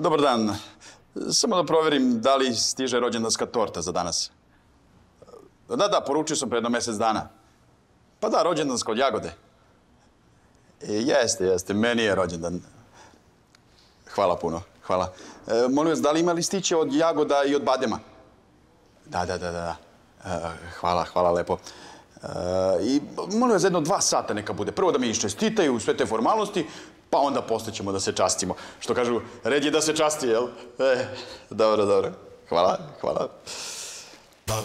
Dobar dan. Samo da proverim da li stiže rođendanska torta za danas. Da, da, poručio sam pre jedno mjesec dana. Pa da, rođendanska od jagode. E, jeste, jeste, meni je rođendan. Hvala puno, hvala. E, molim vas, da li ima listiće od jagoda i od badema? Da, da, da, da. E, hvala, hvala lepo. I molim vas, jedno dva sata neka bude. Prvo da mi iščestitaju sve te formalnosti, pa onda posle ćemo da se častimo. Što kažu, red je da se časti, jel? E, dobro, dobro. Hvala, hvala. Halo?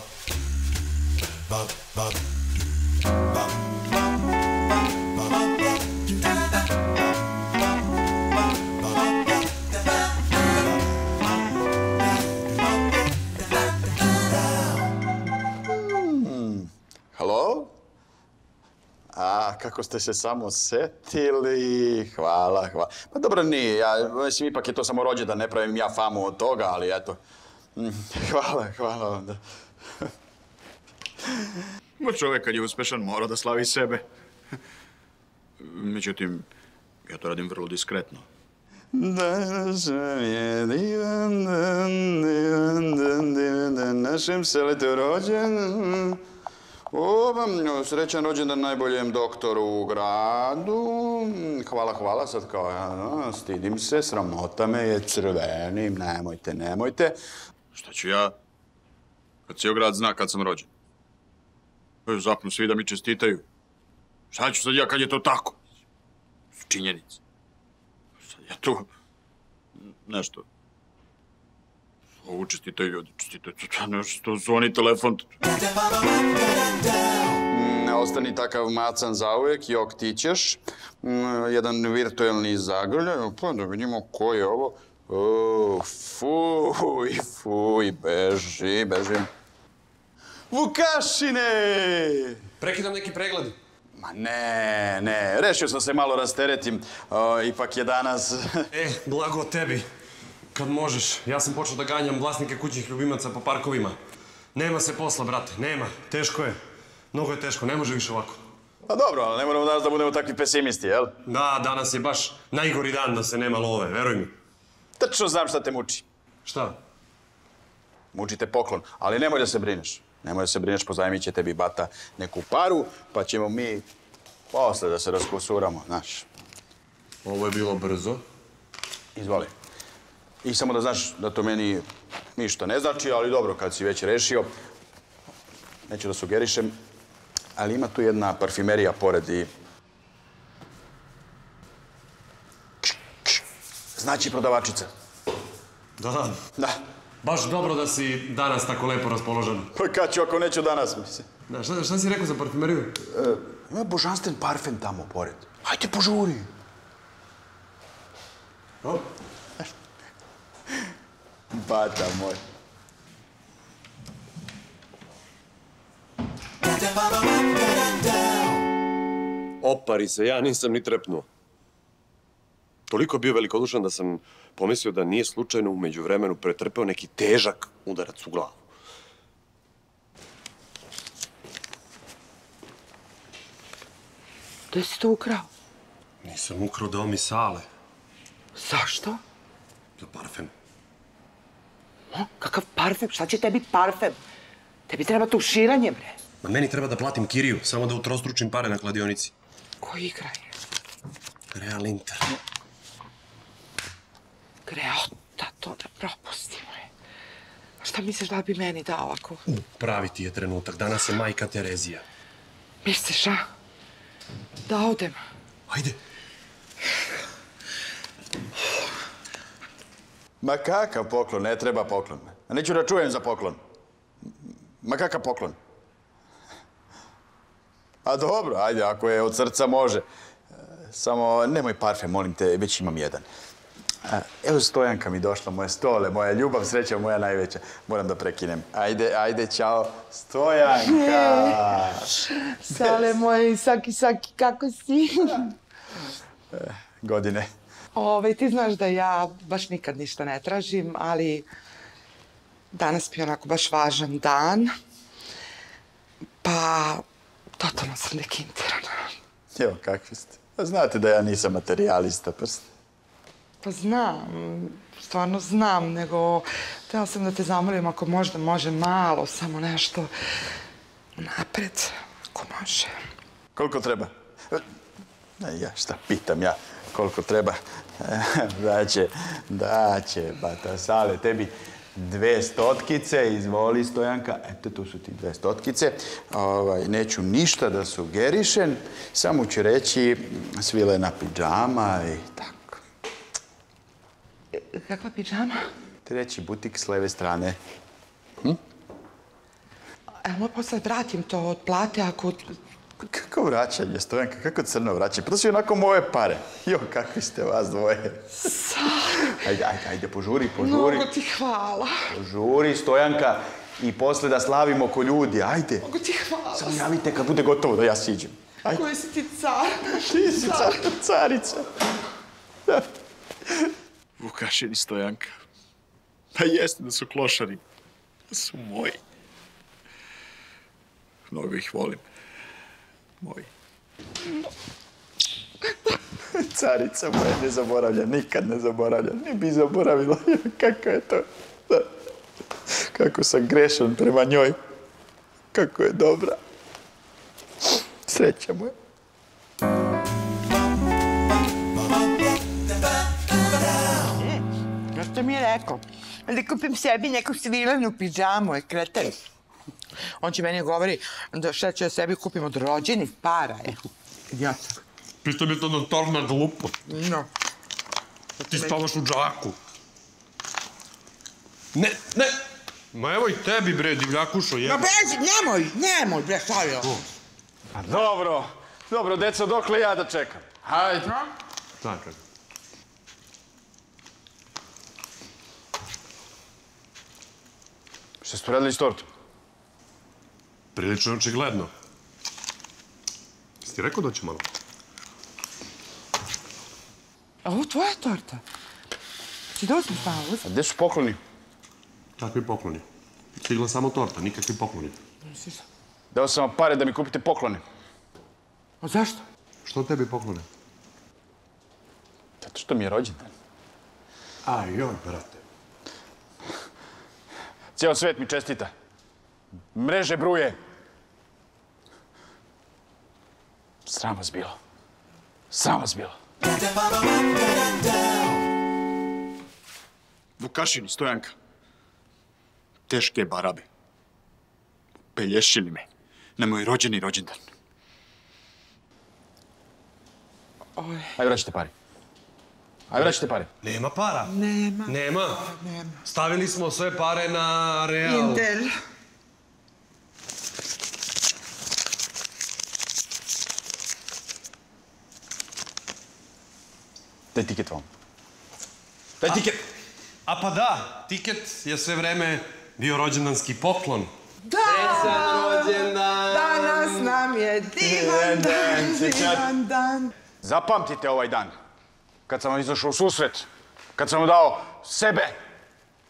Kako ste se samo setili. Hvala, hvala. Pa dobro nije, ja, mislim, ipak je to samo rođendan, ne pravim ja famu od toga, ali eto. Mm, Hvala, hvala onda. Ma čovjek kad je uspešan mora da slavi sebe. Međutim, ja to radim vrlo diskretno. Je divan našem seletu rođen. O, srećan rođendan najboljem doktoru u gradu. Hvala, hvala, sad kao, ja, stidim se, sramota me je crvenim, nemojte, nemojte. Šta ću ja? Kad cijel grad zna kad sam rođen. Zapnu svi da mi čestitaju. Šta ću sad ja kad je to tako? Su činjenice. Sad ja tu... Nešto... Ovo čestitaju ljudi, čestitaju. To nešto zvoni telefon. Ne ostani takav macan zauvijek, jok ti ćeš. Mm, Jedan virtuelni zagrljaj, pa da vidimo ko je ovo. O, fuj, fuj, beži, beži. Vukašine! Prekidam neki pregled. Ma ne, ne, rešio sam se malo rasteretim. O, ipak je danas... E, blago tebi. Kad možeš. Ja sam počeo da ganjam vlasnike kućnih ljubimaca po parkovima. Nema se posla, brate. Nema. Teško je. Mnogo je teško. Ne može više ovako. Pa dobro, ali ne moramo danas da budemo takvi pesimisti, jel? Da, danas je baš najgori dan da se nema love. Veruj mi. Tačno znam šta te muči. Šta? Muči te poklon, ali nemoj da se brineš. Nemoj da se brineš, pozajmit će tebi bata neku paru, pa ćemo mi posle da se raskusuramo, znaš. Ovo je bilo brzo. Izvoli. I samo da znaš da to meni ništa ne znači, ali dobro, kad si već rešio, neću da sugerišem, ali ima tu jedna parfimerija pored i... Znači prodavačica. Da, da. Da. Baš dobro da si danas tako lepo raspoložen. Pa kad ću ako neću danas, mislim. Da, šta, šta si rekao za parfumeriju? Ima božanstven parfem tamo pored. Hajde, požuri. O, Bata moj. Opari se, ja nisam ni trepnuo. Toliko bio velikodušan da sam pomislio da nije slučajno umeđu vremenu pretrpeo neki težak udarac u glavu. Gde si to ukrao? nisam ukrao dao mi sale. Zašto? Za parfem. O, kakav parfem? Šta će tebi parfem? Tebi treba tuširanje, bre. Ma meni treba da platim kiriju, samo da utrostručim pare na kladionici. Ko igra je? Real Inter. Greota, to da propustimo je. Šta misliš da bi meni dao ako... Pravi ti je trenutak, danas je majka Terezija. Misliš, a? Da odem. Ajde. Ma kakav poklon, ne treba poklon. A neću da čujem za poklon. Ma kakav poklon? A dobro, ajde, ako je od srca može. Samo nemoj parfem, molim te, već imam jedan. Evo stojanka mi došla, moje stole, moja ljubav, sreća moja najveća. Moram da prekinem. Ajde, ajde, čao. Stojanka! Sale moje, saki, saki, kako si? Godine. Ove, ti znaš da ja baš nikad ništa ne tražim, ali danas mi je onako baš važan dan. Pa, totalno sam dekintirana. Evo, kakvi ste. Pa Znate da ja nisam materijalista, prst. Pa znam, stvarno znam, nego htjela sam da te zamolim ako možda može malo, samo nešto napred, ako može. Koliko treba? E, Ja šta pitam ja, koliko treba? Daće, daće, bata sale, tebi dve stotkice, izvoli Stojanka, eto tu su ti dve stotkice. Ovaj, neću ništa da sugerišem, samo ću reći svilena pidžama i tako. Kakva piđama? Treći butik s leve strane. Evo, posle vratim to od plate ako... Kako vraćanje, Stojanka, kako crno vraćanje? Pa to su onako moje pare. Jo, kakvi ste vas dvoje. Ajde, ajde, ajde, požuri, požuri. Mnogo ti hvala. Požuri, Stojanka, i posle da slavimo ko ljudi, ajde. Mnogo ti hvala. Samo javite kad bude gotovo da ja siđem. Ajde. Koji si ti car? Ti si car, carica. Vukašin i Stojanka. Pa jeste da su klošari. Da su moji. Mnogo ih volim. Moji. Carica moja ne zaboravlja, nikad ne zaboravlja. Ne bi zaboravila. Kako je to? Da. Kako sam grešan prema njoj. Kako je dobra. Sreća moja. Što što mi je rekao? Da kupim sebi neku svilenu pidžamu, je kreten. On će meni govori da šta će sebi kupim od rođenih para, je. Idiota. Pritom je to notorna glupost. No. Ti spavaš u džaku. Ne, ne! Ma evo i tebi, bre, divljakušo, Ma jebe. beži, nemoj, nemoj, bre, šta ovo? Pa dobro, dobro, deco, dokle ja da čekam? Hajde. Čekaj. Što ste radili s tortom? Prilično očigledno. Jesi ti rekao da će malo? A ovo tvoja torta? Ti došli pa, A gde su pokloni? Kakvi pokloni? Stigla samo torta, nikakvi pokloni. Dao sam vam pare da mi kupite poklone. A zašto? Što tebi poklone? Zato što mi je rođendan. Aj, joj, brate. Cijel svet mi čestita. Mreže bruje. Sram vas bilo. Sram vas bilo. Vukašin i Stojanka. Teške barabe. Pelješili me. Na moj rođeni rođendan. Ajde, vraćate pare. Ajde, vraćate pare. Nema para. Nema. Nema. Nema. Stavili smo sve pare na real. Inter. Daj tiket vam. Daj tiket. A pa da, tiket je sve vreme bio rođendanski poklon. Da! Danas nam je divan dan, divan dan. Zapamtite ovaj dan. Kad sam vam izašao u susret. Kad sam vam dao sebe.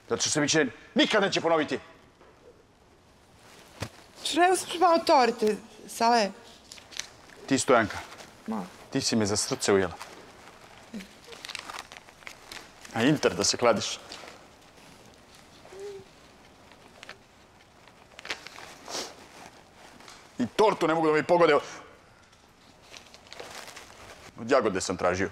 Zato što se više nikad neće ponoviti. Šreo sam malo torte, Sale. Ti, Stojanka, Ma. ti si me za srce ujela. A Inter da se kladiš. I tortu ne mogu da mi pogode. Od jagode sam tražio.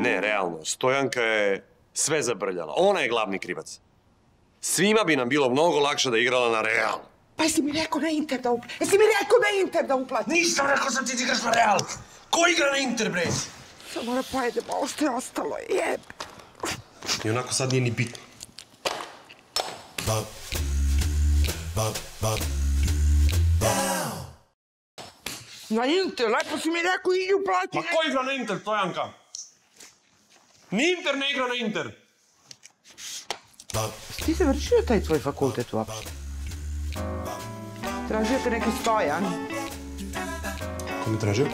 Ne, realno, Stojanka je sve zabrljala. Ona je glavni krivac. Svima bi nam bilo mnogo lakše da igrala na Real. Pa jesi mi rekao na Inter da uplati? Jesi mi rekao da Inter da uplati? Nisam rekao sam ti da igraš na Real. Ko igra na Inter, bre? Samo da pojedemo ovo što je ostalo, jeb. I onako sad nije ni bitno. Na Inter, lepo si mi rekao, idi uplati. Ma ko igra na Inter, Stojanka? Ni Inter ne igra na Inter. Ti završio taj tvoj fakultet uopšte? Tražio te neki stojan. Ko mi tražio?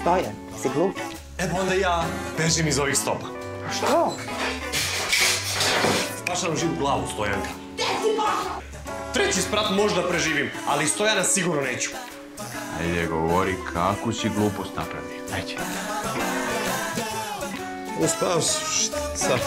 Stojan, si glup. E pa onda ja bežim iz ovih stopa. Što? Spašavam živu glavu, Stojanka. Treći sprat možda preživim, ali Stojana sigurno neću. Ajde, govori kakvu si glupost napravio. Ajde. Uspavš, šta?